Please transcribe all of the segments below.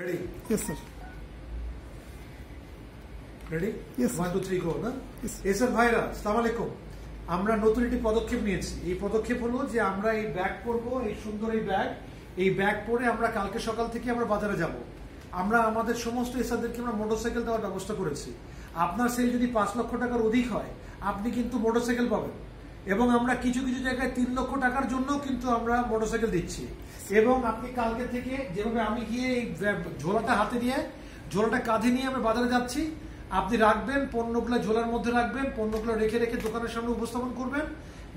Ready? Yes, sir. Ready Yes, one two three go না Yes. SR ভাইরা সালাম আলাইকুম আমরা নতুন একটি পদক্ষেপ নিয়েছি। এই পদক্ষেপ হলো যে আমরা এই ব্যাগ পরবো এই সুন্দর এই ব্যাগ। এই ব্যাগ পরে আমরা কালকে সকাল থেকে আমরা বাজারে যাব। আমরা আমাদের সমস্ত এসআরদেরকে আমরা মোটরসাইকেল দেওয়ার ব্যবস্থা করেছি। আপনার সেল যদি পাঁচ লক্ষ টাকার অধিক হয় আপনি কিন্তু মোটরসাইকেল পাবেন। এবং আমরা কিছু কিছু জায়গায় তিন লক্ষ টাকার জন্য কিন্তু আমরা মোটরসাইকেল দিচ্ছি। এবং আপনি কালকে থেকে যেভাবে আমি গিয়ে এই ঝোলাটা হাতে নিয়ে, ঝোলাটা কাঁধে নিয়ে আমরা বাজারে যাচ্ছি, আপনি রাখবেন, পণ্যগুলো ঝোলার মধ্যে রাখবেন, পণ্যগুলো রেখে রেখে দোকানের সামনে উপস্থাপন করবেন।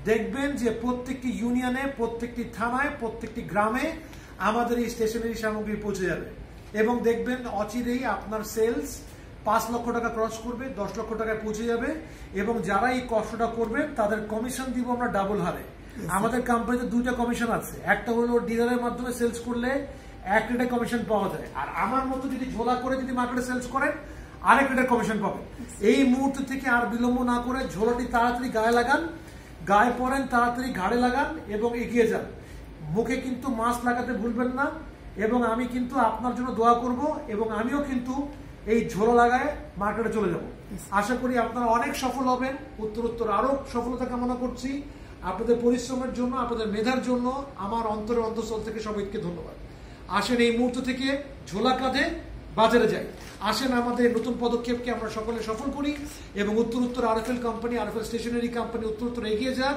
দেখবেন যে প্রত্যেকটি ইউনিয়নে, প্রত্যেকটি থানায়, প্রত্যেকটি গ্রামে আমাদের এই স্টেশনারি সামগ্রী পৌঁছে যাবে। এবং দেখবেন অচিরেই আপনার সেলস পাঁচ লক্ষ টাকা ক্রস করবে দশ লক্ষ টাকায় পৌঁছে যাবে এবং যারা এই কষ্টটা করবেন তাদের কমিশন দিব আমরা ডাবল হারে। আমাদের কোম্পানিতে দুইটা কমিশন আছে। একটা হলো ডিলারের মাধ্যমে সেলস করলে এক রেটে কমিশন পাওয়া যায়। আর আমার মতো যদি ঝোলা করে যদি মার্কেটে সেলস করেন আরেক রেটের কমিশন পাবেন। এই মুহূর্ত থেকে আর বিলম্ব না করে ঝোলাটি তাড়াতাড়ি গায়ে লাগান গায়ে পরেন তাড়াতাড়ি ঘাড়ে লাগান এবং এগিয়ে যান। মুখে কিন্তু মাস্ক লাগাতে ভুলবেন না এবং আমি কিন্তু আপনার জন্য দোয়া করব এবং আমিও কিন্তু এই ঝোলা লাগায় মার্কেটে চলে যাব। আশা করি আপনারা অনেক সফল হবেন। উত্তরোত্তর আরও সফলতা কামনা করছি। আপনাদের পরিশ্রমের জন্য আপনাদের মেধার জন্য আমার অন্তরের অন্তঃস্থল থেকে সবাইকে ধন্যবাদ। আসেন এই মুহূর্ত থেকে ঝোলা কাঁধে বাজারে যাই। আসেন আমাদের নতুন পদক্ষেপকে আমরা সকলে সফল করি এবং উত্তর উত্তর RFL company RFL stationery company উত্তর উত্তর এগিয়ে যাক।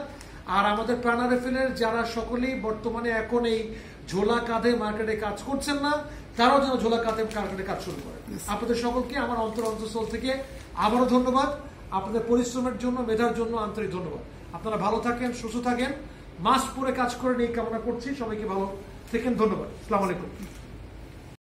আর আমাদের প্রাণ আরএফএল যারা সকলেই বর্তমানে এখন এই ঝোলা কাঁধে মার্কেটে কাজ করছেন না তারাও যেন ঝোলা কাঁধে মার্কেটে কাজ শুরু করে আপনাদের সকলকে আমার অন্তর অন্তঃস্থল থেকে আবারও ধন্যবাদ। আপনাদের পরিশ্রমের জন্য মেধার জন্য আন্তরিক ধন্যবাদ। আপনারা ভালো থাকেন সুস্থ থাকেন। মাস্ক পরে কাজ করেন এই কামনা করছি। সবাইকে ভালো থাকেন ধন্যবাদ। আসসালামু আলাইকুম।